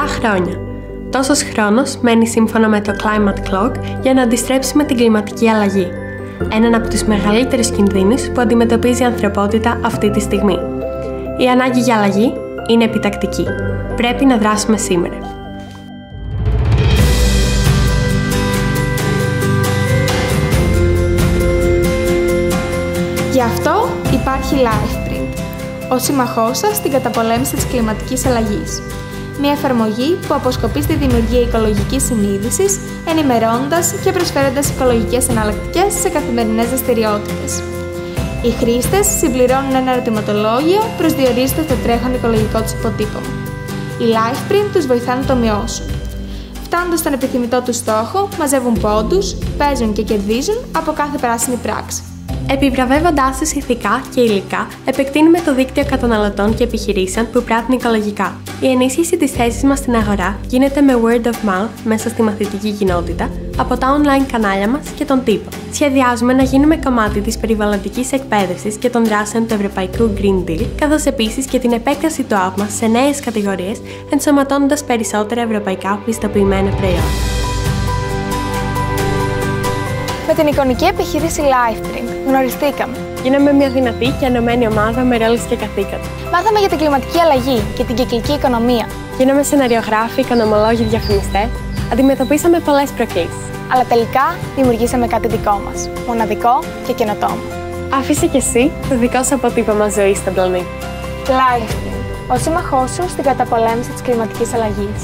χρόνια. Τόσος χρόνος μένει σύμφωνα με το Climate Clock για να αντιστρέψουμε την κλιματική αλλαγή. Έναν από τους μεγαλύτερους κινδύνους που αντιμετωπίζει η ανθρωπότητα αυτή τη στιγμή. Η ανάγκη για αλλαγή είναι επιτακτική. Πρέπει να δράσουμε σήμερα. Γι' αυτό υπάρχει LifePrint, ο σύμμαχός σας στην καταπολέμηση της κλιματικής αλλαγής. Μια εφαρμογή που αποσκοπεί στη δημιουργία οικολογικής συνείδησης, ενημερώνοντας και προσφέροντας οικολογικές εναλλακτικές σε καθημερινές δραστηριότητες. Οι χρήστες συμπληρώνουν ένα ερωτηματολόγιο προσδιορίζοντας το τρέχον οικολογικό τους υποτύπωμα. Οι LifePrint τους βοηθάνε να το μειώσουν. Φτάνοντας στον επιθυμητό τους στόχο, μαζεύουν πόντους, παίζουν και κερδίζουν από κάθε πράσινη πράξη. Επιβραβεύοντά του ηθικά και υλικά, επεκτείνουμε το δίκτυο καταναλωτών και επιχειρήσεων που πράττουν οικολογικά. Η ενίσχυση της θέσης μας στην αγορά γίνεται με word of mouth μέσα στη μαθητική κοινότητα, από τα online κανάλια μας και τον τύπο. Σχεδιάζουμε να γίνουμε κομμάτι της περιβαλλοντικής εκπαίδευσης και των δράσεων του Ευρωπαϊκού Green Deal, καθώς επίσης και την επέκταση του app μας σε νέες κατηγορίες, ενσωματώνοντας περισσότερα ευρωπαϊκά πιστοποιημένα προϊόντα. Με την εικονική επιχείρηση LifePrint γνωριστήκαμε. Γίναμε μια δυνατή και ενωμένη ομάδα με ρόλους και καθήκοντα. Μάθαμε για την κλιματική αλλαγή και την κυκλική οικονομία. Γίναμε σεναριογράφοι, οικονομολόγοι, διαφημιστές. Αντιμετωπίσαμε πολλές προκλήσεις. Αλλά τελικά δημιουργήσαμε κάτι δικό μας. Μοναδικό και καινοτόμο. Άφησε κι εσύ το δικό σου αποτύπωμα ζωής στον πλανήτη. LifePrint, ο σύμμαχός σου στην καταπολέμηση της κλιματικής αλλαγής.